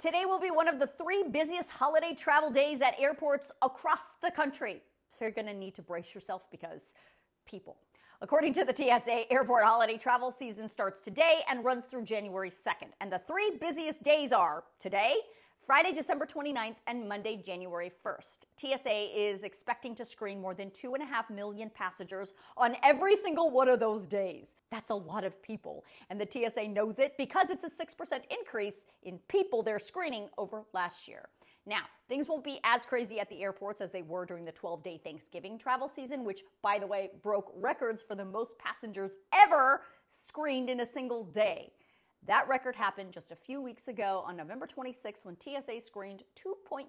Today will be one of the three busiest holiday travel days at airports across the country. So you're going to need to brace yourself because people. According to the TSA, airport holiday travel season starts today and runs through January 2nd. And the three busiest days are today, Friday, December 29th, and Monday, January 1st. TSA is expecting to screen more than 2.5 million passengers on every single one of those days. That's a lot of people. And the TSA knows it because it's a 6% increase in people they're screening over last year. Now, things won't be as crazy at the airports as they were during the 12 day Thanksgiving travel season, which, by the way, broke records for the most passengers ever screened in a single day. That record happened just a few weeks ago on November 26 when TSA screened 2.9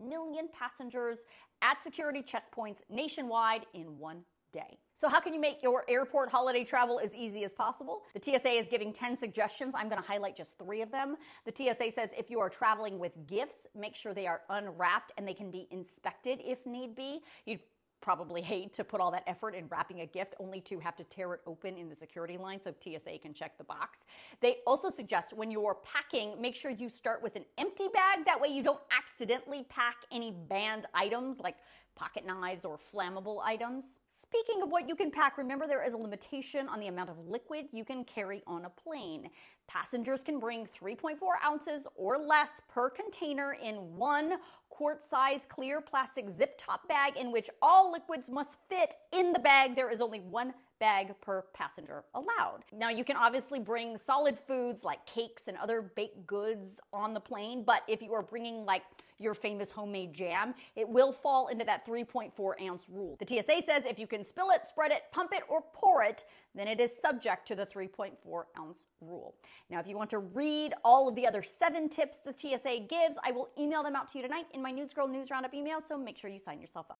million passengers at security checkpoints nationwide in one day. So, how can you make your airport holiday travel as easy as possible? The TSA is giving 10 suggestions. I'm going to highlight just three of them. The TSA says if you are traveling with gifts, make sure they are unwrapped and they can be inspected if need be. You'd probably hate to put all that effort in wrapping a gift only to have to tear it open in the security line so TSA can check the box. They also suggest when you're packing, make sure you start with an empty bag. That way you don't accidentally pack any banned items like pocket knives or flammable items. Speaking of what you can pack, remember there is a limitation on the amount of liquid you can carry on a plane. Passengers can bring 3.4 ounces or less per container in one quart size clear plastic zip top bag in which all liquids must fit in the bag. There is only one bag per passenger allowed. Now, you can obviously bring solid foods like cakes and other baked goods on the plane, but if you are bringing like your famous homemade jam, it will fall into that 3.4 ounce rule. The TSA says if you can spill it, spread it, pump it, or pour it, then it is subject to the 3.4 ounce rule. Now, if you want to read all of the other seven tips the TSA gives, I will email them out to you tonight in my Newsgirl News Roundup email, so make sure you sign yourself up.